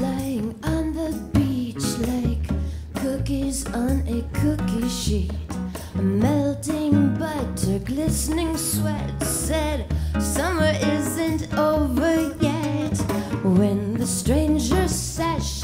lying on the beach like cookies on a cookie sheet. A melting butter, glistening sweat said, Summer isn't over yet. When the stranger says.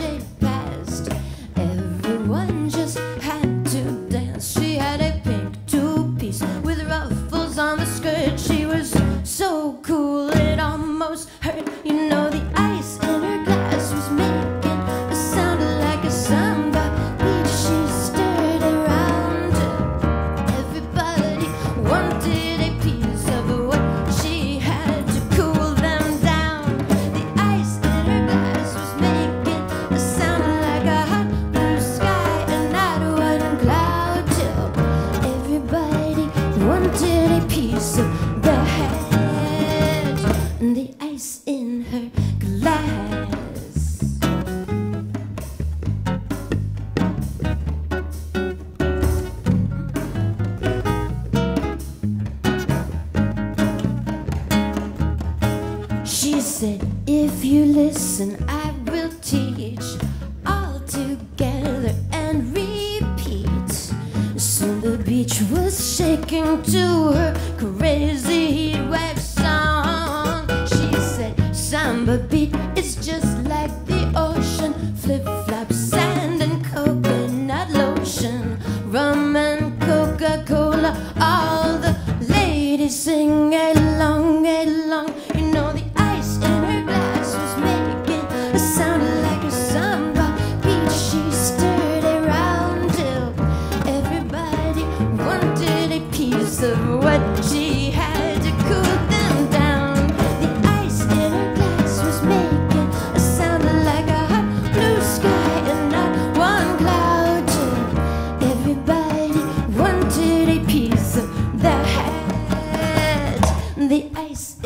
Listen, I will teach all together and repeat. Soon the beach was shaking to her wanted a piece of what she had to cool them down. The ice in her glass was making a sound like a hot blue sky and not one cloud everybody wanted a piece of that. The ice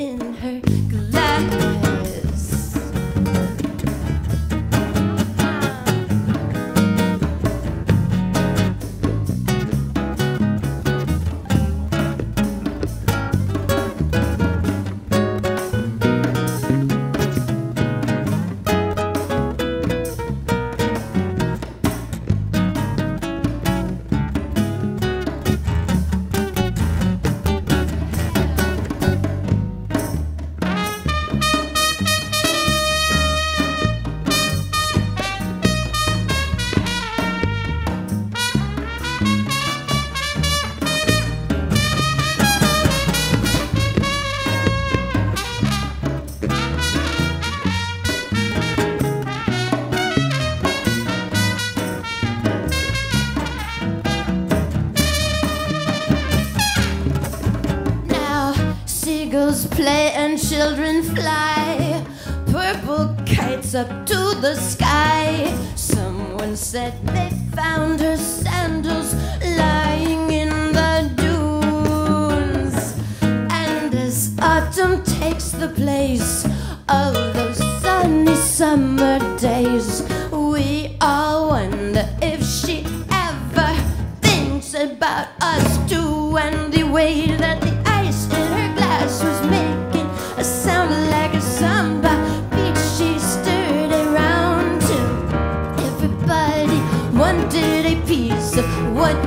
play and children fly. Purple kites up to the sky. Someone said they found her sandals lying in the dunes. And as autumn takes the place of those sunny summer days, we all wonder if she ever thinks about us too and the way that the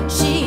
she